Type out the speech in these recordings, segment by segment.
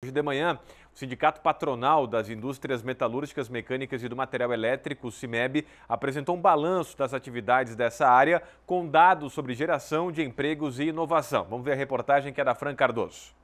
Hoje de manhã, o Sindicato Patronal das Indústrias Metalúrgicas, Mecânicas e do Material Elétrico, o CIMEB, apresentou um balanço das atividades dessa área com dados sobre geração de empregos e inovação. Vamos ver a reportagem que é da Fran Cardoso.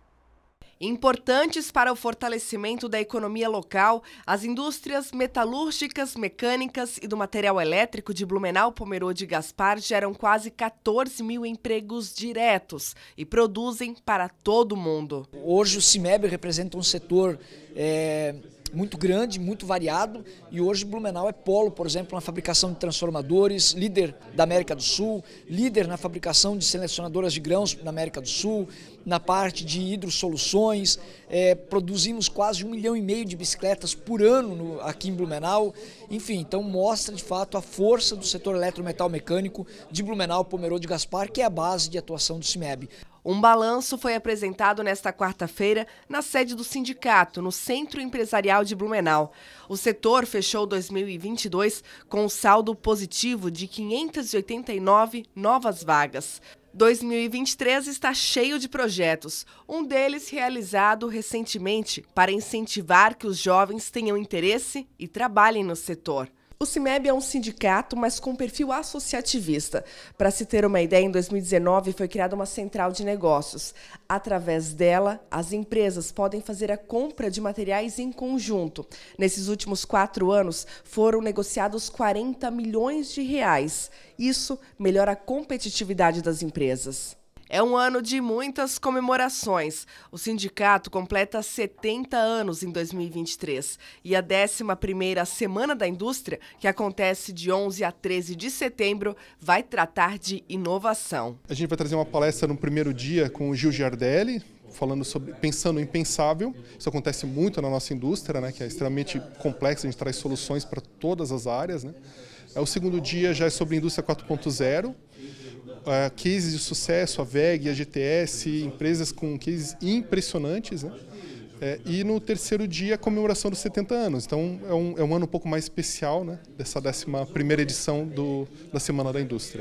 Importantes para o fortalecimento da economia local, as indústrias metalúrgicas, mecânicas e do material elétrico de Blumenau, Pomerode e Gaspar geram quase 14 mil empregos diretos e produzem para todo mundo. Hoje o CIMEB representa um setor é, muito grande, muito variado. E hoje Blumenau é polo, por exemplo, na fabricação de transformadores, líder da América do Sul, líder na fabricação de selecionadoras de grãos na América do Sul, na parte de hidrosoluções, é, produzimos quase um milhão e meio de bicicletas por ano no, aqui em Blumenau, enfim, então mostra de fato a força do setor eletrometal mecânico de Blumenau, Pomerode Gaspar, que é a base de atuação do CIMEB. Um balanço foi apresentado nesta quarta-feira na sede do sindicato, no Centro Empresarial de Blumenau. O setor fechou 2022 com um saldo positivo de 589 novas vagas. 2023 está cheio de projetos, um deles realizado recentemente para incentivar que os jovens tenham interesse e trabalhem no setor. O CIMEB é um sindicato, mas com perfil associativista. Para se ter uma ideia, em 2019 foi criada uma central de negócios. Através dela, as empresas podem fazer a compra de materiais em conjunto. Nesses últimos quatro anos, foram negociados 40 milhões de reais. Isso melhora a competitividade das empresas. É um ano de muitas comemorações. O sindicato completa 70 anos em 2023 e a 11ª Semana da Indústria, que acontece de 11 a 13 de setembro, vai tratar de inovação. A gente vai trazer uma palestra no primeiro dia com o Gil Giardelli, falando sobre pensando em pensável. Isso acontece muito na nossa indústria, né, que é extremamente complexa, a gente traz soluções para todas as áreas, né? É o segundo dia já é sobre indústria 4.0 uh, cases de sucesso, a VEG, a GTS, empresas com cases impressionantes, né? É, e no terceiro dia, a comemoração dos 70 anos. Então, é um, é um ano um pouco mais especial, né? Dessa 11 primeira edição do, da Semana da Indústria.